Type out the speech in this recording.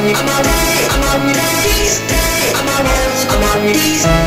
on, come on, come on, these days, on, come on, these days.